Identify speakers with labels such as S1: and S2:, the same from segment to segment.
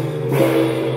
S1: Música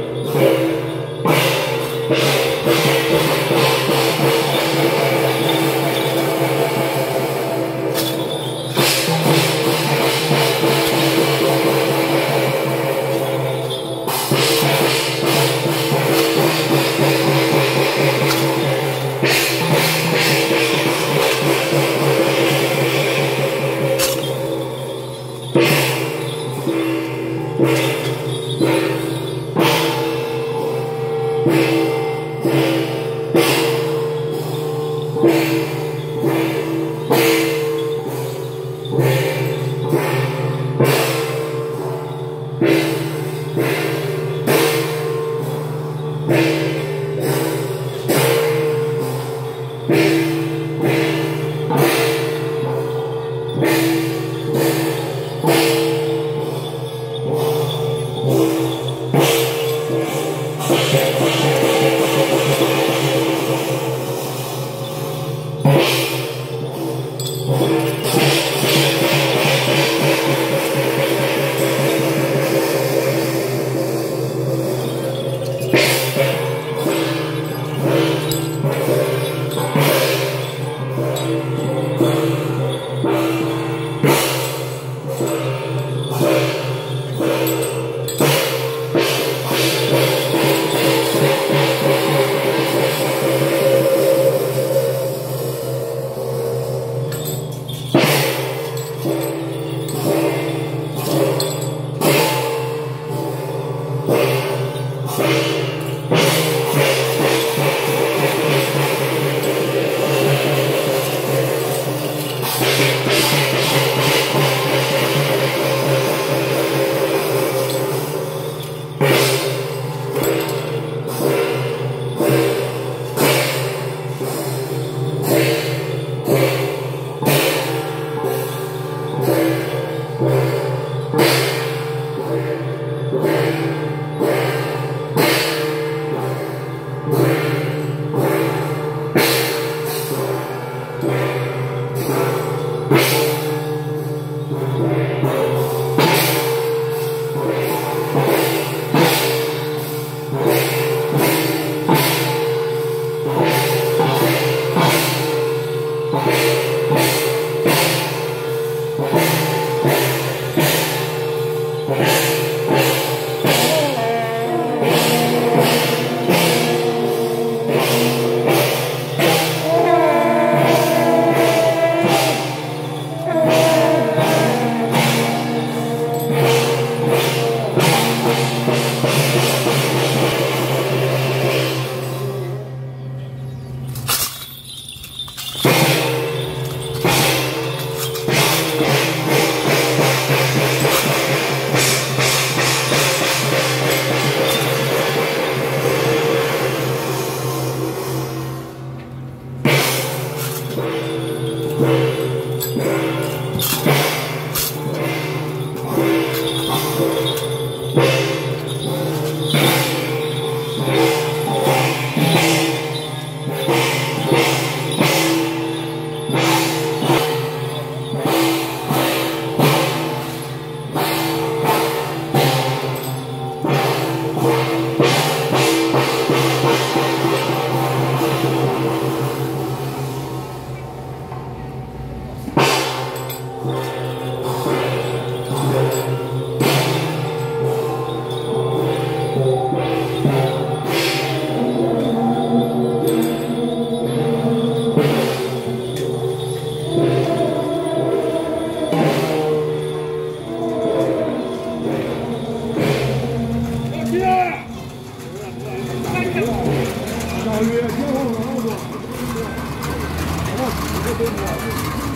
S1: Thank you.